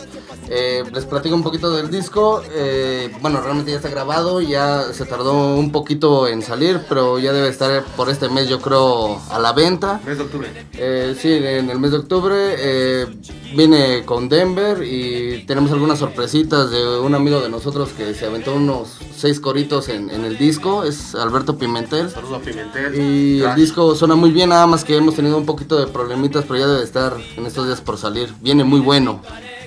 Eh, les platico un poquito del disco, eh, bueno, realmente ya está grabado, ya se tardó un poquito en salir, pero ya debe estar por este mes yo creo a la venta. Mes de octubre. Eh, sí, en el mes de octubre eh, vine con Denver y tenemos algunas sorpresitas de un amigo de nosotros que se aventó unos seis coritos en, en el disco, es Alberto Pimentel. Saludos a Pimentel. Y el disco suena muy bien, nada más que hemos tenido un poquito de problemitas, pero ya debe estar en estos días por salir. Viene muy bueno.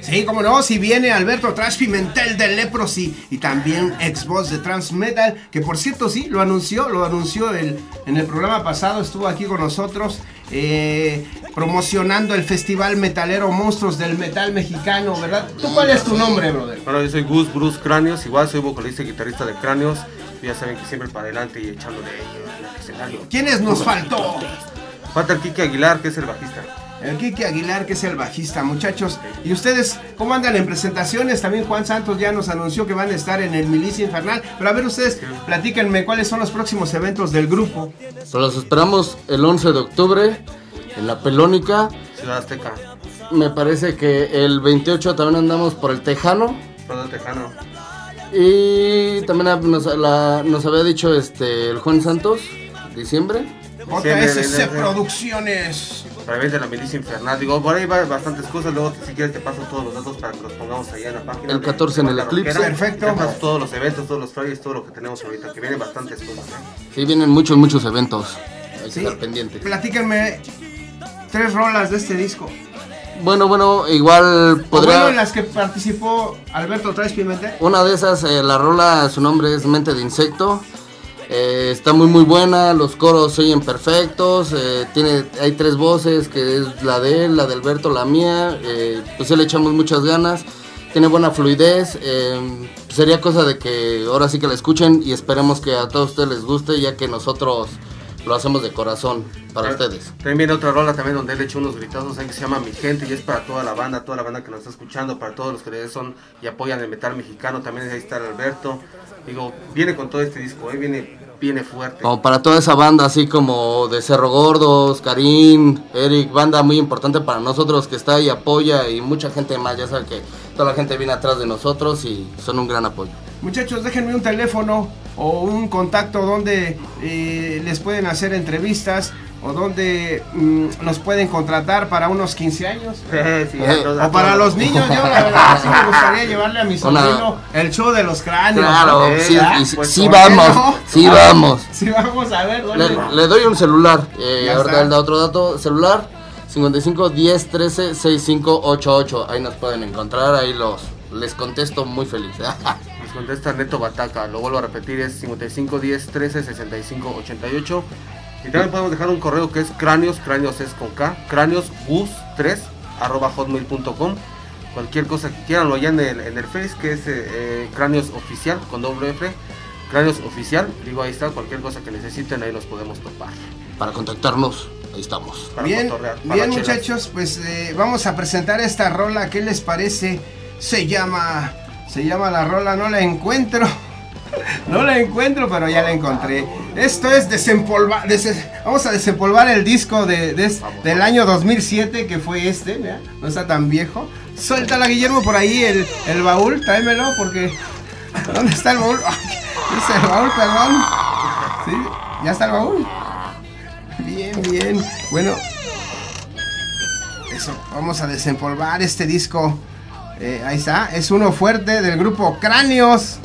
Sí, como no, si viene Alberto Trash Pimentel de Leprosy y también ex voz de Transmetal, que por cierto sí, lo anunció, lo anunció el, en el programa pasado, estuvo aquí con nosotros eh, promocionando el festival metalero Monstruos del Metal Mexicano, ¿verdad? ¿Tú cuál es tu nombre, brother? Bueno, yo soy Gus Bruce Cráneos, igual soy vocalista y guitarrista de Cráneos. Ya saben que siempre para adelante y ellos en el escenario. ¿Quiénes nos faltó? Falta el Kike Aguilar, que es el bajista. El Kiki Aguilar, que es el bajista, muchachos. ¿Y ustedes cómo andan en presentaciones? También Juan Santos ya nos anunció que van a estar en el Milicia Infernal. Pero a ver, ustedes, platíquenme cuáles son los próximos eventos del grupo. Pues los esperamos el 11 de octubre en la Pelónica. Ciudad Azteca. Me parece que el 28 también andamos por el Tejano. Todo el Tejano. Y también nos, la- nos había dicho este el Juan Santos, diciembre. JSC Producciones. De la milicia infernal. Digo, por ahí va bastantes cosas. Luego, si quieres, te paso todos los datos para que los pongamos allá en la página. El de- 14 en el Eclipse. Perfecto. Te paso todos los eventos, todos los flyers, todo lo que tenemos ahorita. Que vienen bastantes cosas. ¿eh? Sí, vienen muchos, muchos eventos. Hay que Sí. estar pendiente. Platíquenme tres rolas de este disco. Bueno, bueno, igual podría... bueno, en las que participó Alberto Traes Pimentel. Una de esas, eh, la rola, su nombre es Mente de Insecto. Eh, está muy muy buena, los coros se oyen perfectos, eh, tiene, hay tres voces, que es la de él, la de Alberto, la mía, eh, pues sí le echamos muchas ganas, tiene buena fluidez, eh, sería cosa de que ahora sí que la escuchen y esperemos que a todos ustedes les guste, ya que nosotros lo hacemos de corazón para ustedes. También viene otra rola también donde él echa unos gritazos ahí que se llama Mi Gente y es para toda la banda, toda la banda que nos está escuchando, para todos los que son y apoyan el metal mexicano, también ahí está Alberto. Digo, viene con todo este disco, ¿eh? viene, viene fuerte. Como para toda esa banda, así como de Cerro Gordos, Karim, Eric, banda muy importante para nosotros que está y apoya y mucha gente más, ya saben que toda la gente viene atrás de nosotros y son un gran apoyo. Muchachos, déjenme un teléfono o un contacto donde eh, les pueden hacer entrevistas o donde mm, nos pueden contratar para unos 15 años. Sí, o para los niños, yo la verdad sí me gustaría llevarle a mi sobrino el show de los cráneos. Claro, ¿no? sí, Pues, sí ¿por qué vamos, no? sí Ah, vamos. Sí vamos a ver, Le, ¿dónde? le doy un celular, eh, él da otro dato, celular 55 10 13 6588, ahí nos pueden encontrar, ahí los les contesto muy feliz. Nos contesta Neto Bataca, lo vuelvo a repetir, es 55 10 13 65 88. Y también podemos dejar un correo que es cráneos, cráneos es con K, cráneos bus 3 arroba hotmail.com. Cualquier cosa que quieran, lo allá en el, en el Face, que es eh, eh, cráneos oficial con doble F. Cráneos oficial, digo ahí está, cualquier cosa que necesiten, ahí los podemos topar. Para contactarnos, ahí estamos. Para Bien, bien muchachos, pues eh, vamos a presentar esta rola, ¿qué les parece? Se llama, se llama la rola, no la encuentro, no la encuentro, pero ya la encontré. Esto es desempolvar, des- vamos a desempolvar el disco de, de- del año 2007, que fue este, no está tan viejo. Suéltala Guillermo por ahí el, el baúl, tráemelo porque... ¿Dónde está el baúl? Es el baúl, perdón. ¿Sí? ¿Ya está el baúl? Bien, bien. Bueno, eso, vamos a desempolvar este disco. Eh, ahí está, es uno fuerte del grupo Cráneos,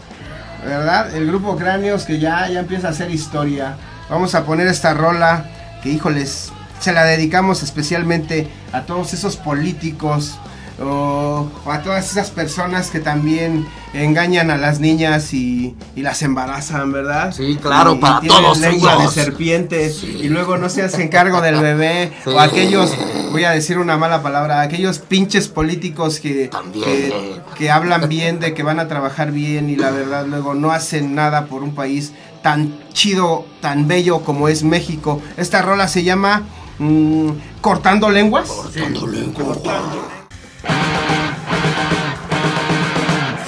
¿verdad? El grupo Cráneos que ya, ya empieza a hacer historia. Vamos a poner esta rola que, híjoles, se la dedicamos especialmente a todos esos políticos o, o a todas esas personas que también engañan a las niñas y, y las embarazan, ¿verdad? Sí, claro, Y- y para tienen todos lengua de serpiente y luego no se hacen cargo del bebé Sí. o aquellos, voy a decir una mala palabra, aquellos pinches políticos que, que, que hablan bien de que van a trabajar bien y la verdad luego no hacen nada por un país tan chido, tan bello como es México. Esta rola se llama mm, Cortando Lenguas. Cortando Lenguas.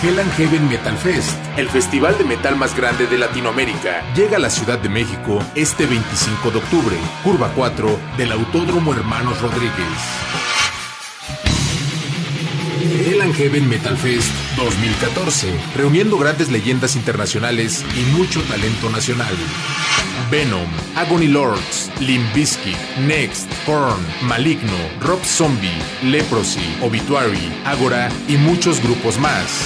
Hell and Heaven Metal Fest, el festival de metal más grande de Latinoamérica, llega a la Ciudad de México este 25 de octubre, curva 4 del Autódromo Hermanos Rodríguez. Hell Heaven Metal Fest 2014, reuniendo grandes leyendas internacionales y mucho talento nacional. Venom, Agony Lords, Limp Bizkit, Next, Korn, Maligno, Rob Zombie, Leprosy, Obituary, Agora y muchos grupos más.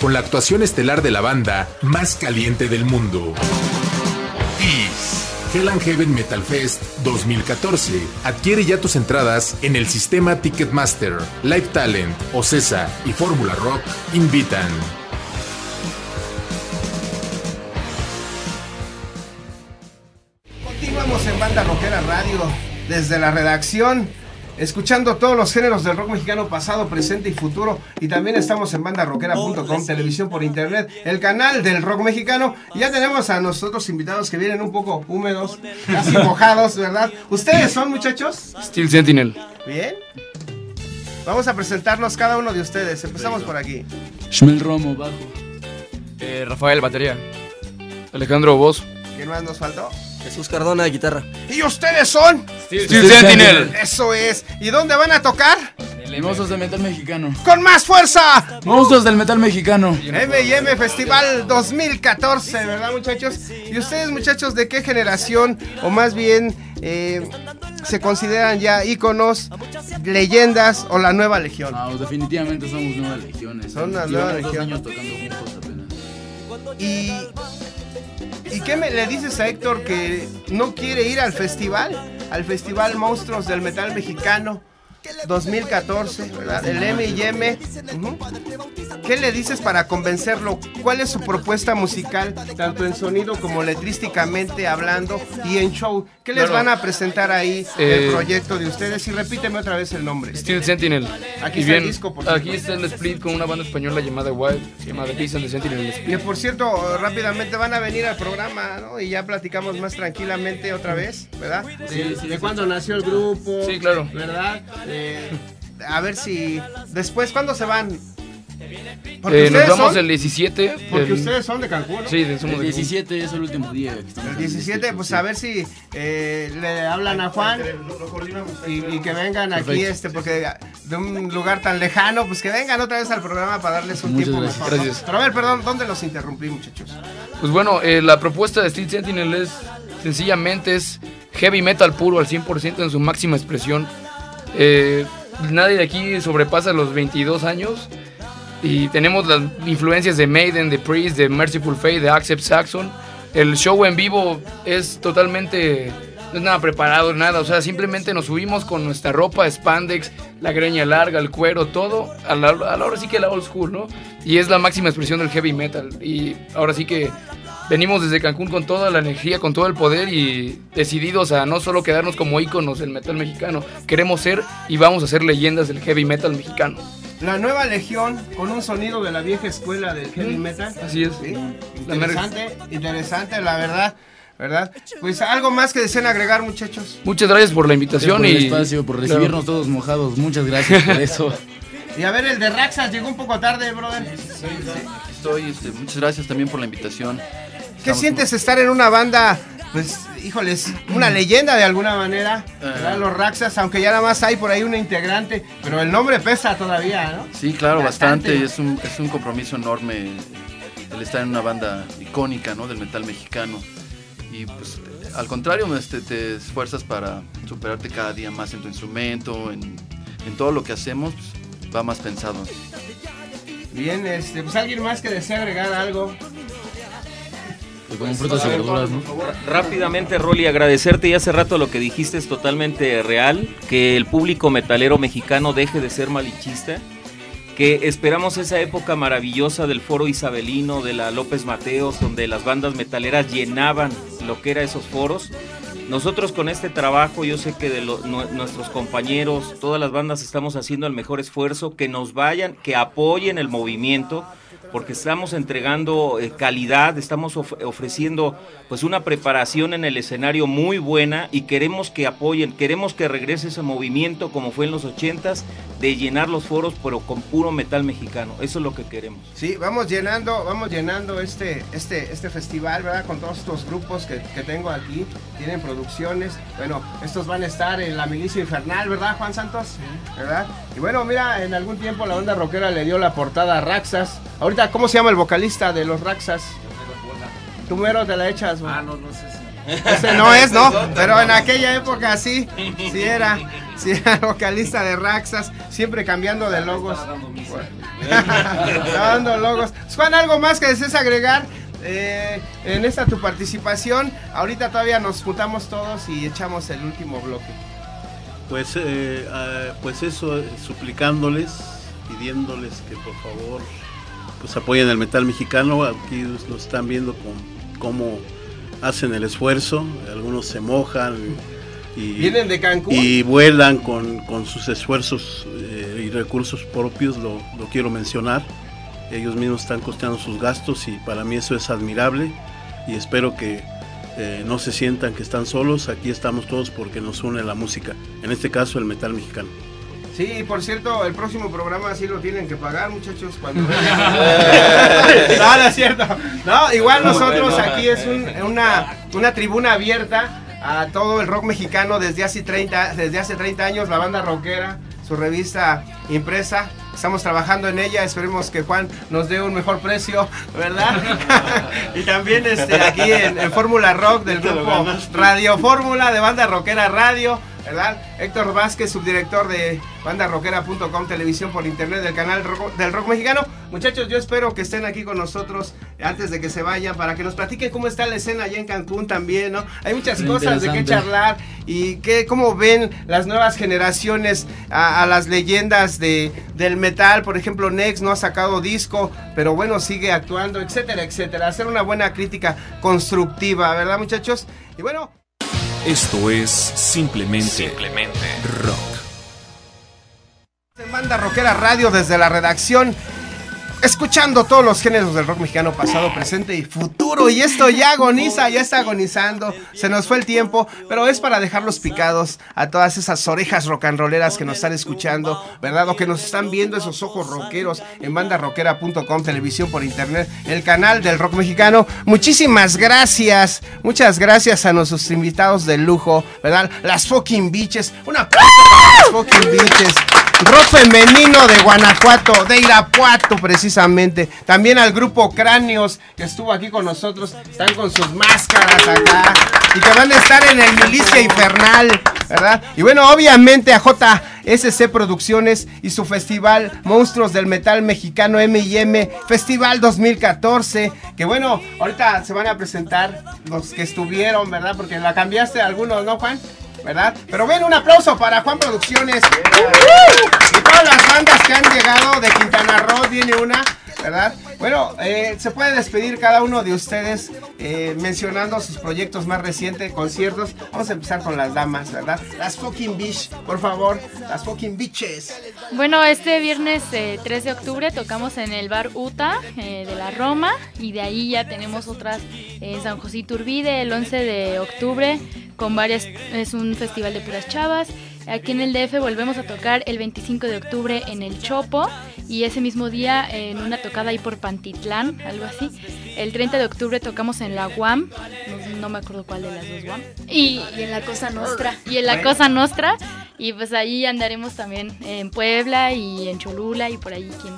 Con la actuación estelar de la banda más caliente del mundo. Kiss. Hell and Heaven Metal Fest 2014. Adquiere ya tus entradas en el sistema Ticketmaster, Live Talent, Ocesa y Fórmula Rock invitan. Continuamos en Banda Rockera Radio desde la redacción, escuchando todos los géneros del rock mexicano pasado, presente y futuro. Y también estamos en bandarockera.com, televisión por internet, el canal del rock mexicano. Y ya tenemos a nosotros invitados que vienen un poco húmedos, casi mojados, ¿verdad? ¿Ustedes son muchachos? Steel Sentinel. Bien. Vamos a presentarnos cada uno de ustedes. Empezamos por aquí. Shmel Romo, bajo. Eh, Rafael, batería. Alejandro, voz. ¿Quién más nos faltó? Jesús Cardona, guitarra. ¿Y ustedes son? Steel, Sentinel. Eso es. ¿Y dónde van a tocar? Monstruos del metal mexicano. ¡Con más fuerza! Monstruos del metal mexicano. M&M Festival 2014, ¿verdad muchachos? ¿Y ustedes muchachos de qué generación o más bien eh, se consideran ya íconos, leyendas o la nueva legión? No, definitivamente somos nueva legión. Son la Llevamos nueva dos legión. años tocando juntos apenas. ¿Y, ¿Y qué me le dices a Héctor que no quiere ir al festival? Al Festival Monstruos del Metal Mexicano 2014, ¿verdad? El M&M. Ujú. ¿Qué le dices para convencerlo? ¿Cuál es su propuesta musical, tanto en sonido como letrísticamente hablando y en show? ¿Qué les van a presentar ahí Eh, el proyecto de ustedes? Y repíteme otra vez el nombre. Steel Sentinel. Aquí y está el disco, por aquí está el split con una banda española llamada Wild. Se llama The Beast and the Sentinel Split. Que por cierto, rápidamente van a venir al programa, ¿no? Y ya platicamos más tranquilamente otra vez, ¿verdad? De, Sí, sí, de sí. cuándo nació el grupo. Sí, claro. ¿Verdad? Eh, a ver si. Después, ¿cuándo se van? Porque Eh, nos ustedes vamos son- el 17. Porque el- ustedes son de Cancún, ¿no? Sí, de- somos El de 17 es el último día. que estamos El en 17, pues a ver si eh, le hablan a Juan y, y que vengan aquí, Perfecto. este, porque de un lugar tan lejano, pues que vengan otra vez al programa para darles un Muchas tiempo gracias. mejor. ¿no? Gracias. Pero a ver, perdón, ¿dónde los interrumpí, muchachos? Pues bueno, eh, la propuesta de Steel Sentinel es sencillamente es heavy metal puro al 100% en su máxima expresión. Eh, nadie de aquí sobrepasa los 22 años y tenemos las influencias de Maiden, de Priest, de Merciful Fate, de Accept Saxon. El show en vivo es totalmente no es nada preparado, nada, o sea, simplemente nos subimos con nuestra ropa, spandex, la greña larga, el cuero, todo, a la, hora sí que la old school, ¿no? Y es la máxima expresión del heavy metal. Y ahora sí que venimos desde Cancún con toda la energía, con todo el poder y decididos a no solo quedarnos como íconos del metal mexicano, queremos ser y vamos a ser leyendas del heavy metal mexicano. La nueva legión con un sonido de la vieja escuela del heavy metal. Así es. Sí, La Interesante, interesante, la verdad. ¿Verdad? Pues algo más que deseen agregar, muchachos. Muchas gracias por la invitación por el y espacio, por recibirnos todos mojados. Muchas gracias por eso. Y a ver, el de Raxas llegó un poco tarde, brother. Estoy, este, muchas gracias también por la invitación. ¿Qué sientes estar en una banda, pues, híjoles, una leyenda de alguna manera? ¿verdad? Los Raxas, aunque ya nada más hay por ahí una integrante, pero el nombre pesa todavía, ¿no? Sí, claro, bastante. Bastante. Es un, es un compromiso enorme el estar en una banda icónica, ¿no? Del metal mexicano. Y pues, al contrario, este, te esfuerzas para superarte cada día más en tu instrumento, en, en todo lo que hacemos, pues, va más pensado. Bien, este, pues alguien más que desea agregar algo. Frutas y verduras, ¿no? Rápidamente, Rolly, agradecerte y hace rato lo que dijiste es totalmente real, que el público metalero mexicano deje de ser malichista, que esperamos esa época maravillosa del foro isabelino, de la López Mateos, donde las bandas metaleras llenaban lo que era esos foros. Nosotros con este trabajo, yo sé que de lo- nue- nuestros compañeros, todas las bandas estamos haciendo el mejor esfuerzo, que nos vayan, que apoyen el movimiento, porque estamos entregando eh, calidad, estamos of- ofreciendo pues una preparación en el escenario muy buena y queremos que apoyen, queremos que regrese ese movimiento como fue en los ochentas, de llenar los foros pero con puro metal mexicano, eso es lo que queremos. Sí, vamos llenando, vamos llenando este, este, este festival, ¿verdad? Con todos estos grupos que, que tengo aquí, tienen producciones. Bueno, estos van a estar en la milicia infernal, ¿verdad, Juan Santos? ¿Verdad? Y bueno, mira, en algún tiempo la banda rockera le dio la portada a Raxas. Ahorita, ¿cómo se llama el vocalista de los Raxas? Tu mero te la echas, Ah, no, no sé si. Ese no es, ¿no? Pero en aquella época sí, sí era, sí era vocalista de Raxas, siempre cambiando de logos. Dando logos. Juan, ¿algo más que desees agregar? eh, en esta tu participación, ahorita todavía nos juntamos todos y echamos el último bloque. Pues, eh, ah, pues eso, eh, suplicándoles, pidiéndoles que por favor pues apoyen el metal mexicano. Aquí nos nos están viendo con cómo hacen el esfuerzo. Algunos se mojan y, Vienen de Cancún. y vuelan con, con sus esfuerzos eh, y recursos propios, lo, lo quiero mencionar. Ellos mismos están costeando sus gastos y para mí eso es admirable y espero que eh, no se sientan que están solos, aquí estamos todos porque nos une la música, en este caso el metal mexicano. Sí, por cierto, el próximo programa sí lo tienen que pagar, muchachos, cuando no, no es cierto. No, igual nosotros aquí es un- una, una tribuna abierta a todo el rock mexicano desde hace 30, desde hace 30 años, la banda rockera, su revista impresa. Estamos trabajando en ella, esperemos que Juan nos dé un mejor precio, ¿verdad? y también este, aquí en, en Fórmula Rock del grupo. Radio Fórmula de Banda Rockera Radio, ¿verdad? Héctor Vázquez, subdirector de bandarockera.com, televisión por internet del canal Rock- del rock mexicano. Muchachos, yo espero que estén aquí con nosotros antes de que se vayan para que nos platiquen cómo está la escena allá en Cancún también, ¿no? Hay muchas cosas de qué charlar y que, cómo ven las nuevas generaciones a, a las leyendas de, del metal. Por ejemplo, Nex no ha sacado disco, pero bueno, sigue actuando, etcétera, etcétera. Hacer una buena crítica constructiva, ¿verdad, muchachos? Y bueno. Esto es simplemente, rock. En Banda Rockera Radio desde la redacción, escuchando todos los géneros del rock mexicano pasado, presente y futuro. Y esto ya agoniza, ya está agonizando. Se nos fue el tiempo, pero es para dejarlos picados a todas esas orejas rock and rolleras que nos están escuchando, ¿verdad? O que nos están viendo esos ojos rockeros en bandarockera.com, televisión por internet, el canal del rock mexicano. Muchísimas gracias, muchas gracias a nuestros invitados de lujo, ¿verdad? Las fucking bitches. Una para las fucking bitches. Rock femenino de Guanajuato, de Irapuato precisamente. También al grupo Cráneos que estuvo aquí con nosotros. Están con sus máscaras acá. Y que van a estar en el Milicia Infernal, ¿verdad? Y bueno, obviamente a JSC Producciones y su festival Monstruos del Metal Mexicano M&M Festival 2014. Que bueno, ahorita se van a presentar los que estuvieron, ¿verdad? Porque la cambiaste algunos, ¿no, Juan? ¿Verdad? Pero ven, un aplauso para Juan Producciones. Y todas las bandas que han llegado de Quintana Roo, viene una, ¿verdad? Bueno, eh, se puede despedir cada uno de ustedes eh, mencionando sus proyectos más recientes, conciertos. Vamos a empezar con las damas, ¿verdad? Las fucking bitch, por favor, las fucking bitches. Bueno, este viernes eh, 3 de octubre tocamos en el bar Uta eh, de la Roma y de ahí ya tenemos otras en San José Iturbide el 11 de octubre con varias, es un festival de puras chavas. Aquí en el DF volvemos a tocar el 25 de octubre en el Chopo y ese mismo día en una tocada ahí por Pantitlán, algo así. El 30 de octubre tocamos en la UAM, no, no me acuerdo cuál de las dos UAM. Y, Y en la Cosa Nostra. y en la. Cosa Nostra. Y pues ahí andaremos también en Puebla y en Cholula y por ahí quien,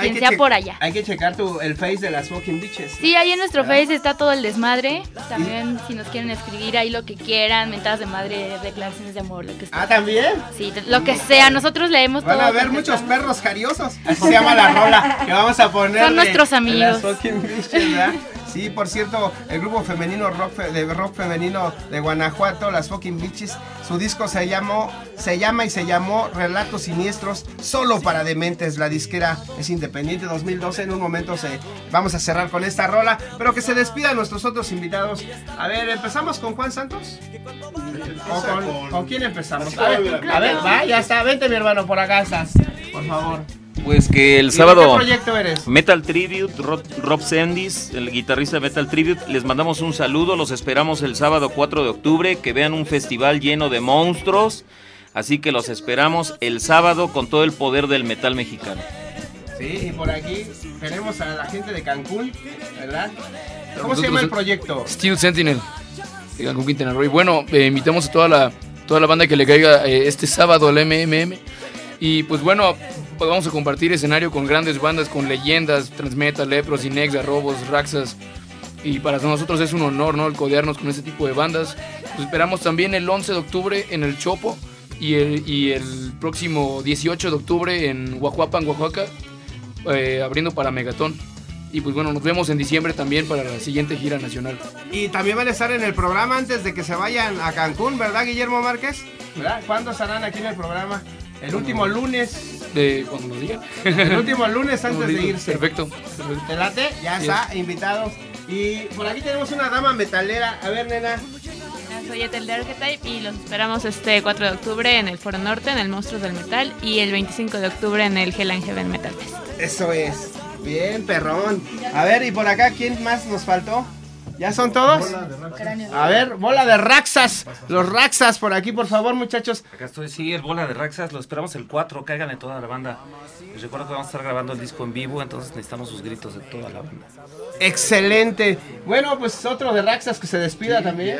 quien sea por allá. Hay que checar tu, el face de las fucking bitches. Sí, ahí en nuestro ¿Verdad? Face está todo el desmadre. También si nos quieren escribir ahí lo que quieran, mentadas de madre, declaraciones de amor, lo que sea. Ah, ¿también? Sí, lo que sea. Nosotros leemos Van todo. a haber muchos perros cariosos. Así se llama la rola que vamos a poner. Son nuestros amigos. Las fucking bitches, ¿verdad? Sí, por cierto, el grupo femenino rock de rock femenino de Guanajuato, las fucking bitches, su disco se llamó, se llama y se llamó Relatos Siniestros, solo para dementes. La disquera es independiente 2012. En un momento se vamos a cerrar con esta rola, pero que se despidan nuestros otros invitados. A ver, empezamos con Juan Santos. ¿O con, con quién empezamos? A ver, a ver, va, ya está, vente mi hermano, por acá estás, por favor. Pues que el ¿Y de sábado. qué proyecto eres? Metal Tribute, Rob, Rob Sandys, el guitarrista de Metal Tribute, les mandamos un saludo, los esperamos el sábado 4 de octubre, que vean un festival lleno de monstruos, así que los esperamos el sábado con todo el poder del metal mexicano. Sí, y por aquí tenemos a la gente de Cancún, ¿verdad? ¿Cómo se llama el proyecto? Steel Sentinel de Cancún, Quintana Roo. Y bueno, eh, invitamos a toda la, toda la banda que le caiga eh, este sábado al MMM. Y pues bueno, pues vamos a compartir escenario con grandes bandas, con leyendas, Transmetal, Lepros, Inexa, Robos, Raxas. Y para nosotros es un honor, ¿no? El codearnos con este tipo de bandas. Los esperamos también el 11 de octubre en el Chopo y el, y el próximo 18 de octubre en Huajuapan, Oaxaca, eh, abriendo para Megatón. Y pues bueno, nos vemos en diciembre también para la siguiente gira nacional. Y también van a estar en el programa antes de que se vayan a Cancún, ¿verdad, Guillermo Márquez? ¿Verdad? ¿Cuándo estarán aquí en el programa? El último lunes. De cuando nos digan. El último lunes antes de irse. Perfecto. ¿Te late? Ya Yes. está, invitados. Y por aquí tenemos una dama metalera. A ver, nena. Soy Ethel de Archetype y los esperamos este 4 de octubre en el Foro Norte, en el Monstruos del Metal, y el 25 de octubre en el Hell and Heaven Metal Fest. Eso es. Bien, perrón. A ver, y por acá, ¿quién más nos faltó? ¿Ya son todos? A ver, bola de Raxas. Los Raxas por aquí, por favor, muchachos. Acá estoy, sí, el bola de Raxas, lo esperamos el 4, cáiganle toda la banda. Les recuerdo que vamos a estar grabando el disco en vivo, entonces necesitamos sus gritos de toda la banda. Excelente. Bueno, pues otro de Raxas que se despida también.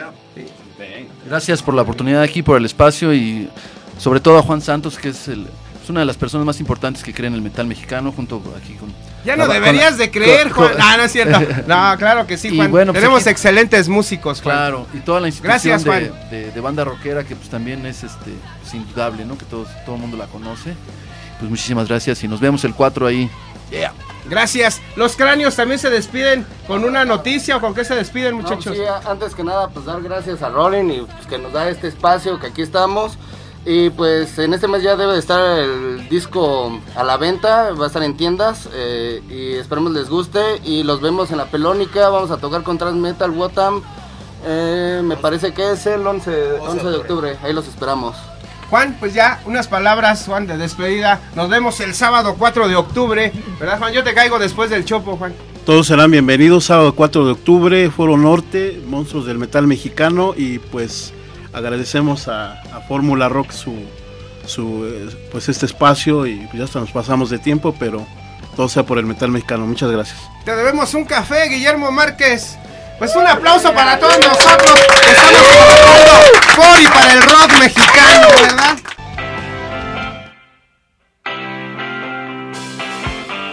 Gracias por la oportunidad aquí, por el espacio y sobre todo a Juan Santos, que es, el, es una de las personas más importantes que creen en el metal mexicano, junto aquí con... Ya no la- deberías de creer, con- Juan. Ah, no es cierto. No, claro que sí, Y Juan. bueno, pues Tenemos aquí- excelentes músicos, Juan. Claro, y toda la institución Gracias, de, Juan. de- de banda rockera que pues también es este es indudable, ¿no? Que todos, todo el mundo la conoce. Pues muchísimas gracias y nos vemos el 4 ahí. Yeah. Gracias. Los cráneos también se despiden con una noticia o con qué se despiden, No, muchachos. sí, a- antes que nada, pues dar gracias a Rolling y pues, que nos da este espacio, que aquí estamos. Y pues en este mes ya debe de estar el disco a la venta, va a estar en tiendas eh, y esperemos les guste. Y los vemos en la Pelónica, vamos a tocar con Transmetal Wotam. Eh, me parece que es el 11, 11 de octubre, ahí los esperamos. Juan, pues ya unas palabras, Juan, de despedida. Nos vemos el sábado 4 de octubre. ¿Verdad, Juan? Yo te caigo después del chopo, Juan. Todos serán bienvenidos sábado 4 de octubre, Foro Norte, Monstruos del Metal Mexicano y pues agradecemos a, a Fórmula Rock su, su eh, pues este espacio y ya hasta nos pasamos de tiempo, pero todo sea por el metal mexicano. Muchas gracias. Te debemos un café, Guillermo Márquez. Pues un aplauso para todos nosotros que estamos trabajando por y para el rock mexicano, ¿verdad?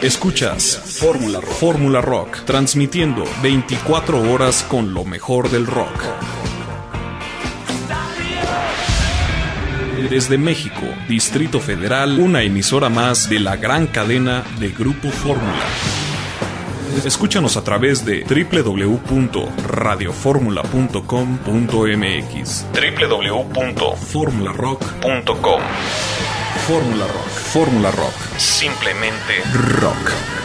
Escuchas Fórmula Rock. Fórmula Rock, transmitiendo 24 horas con lo mejor del rock. Desde México, Distrito Federal, una emisora más de la gran cadena de Grupo Fórmula. Escúchanos a través de www.radioformula.com.mx www.formularock.com Fórmula Rock. Fórmula Rock. Simplemente rock.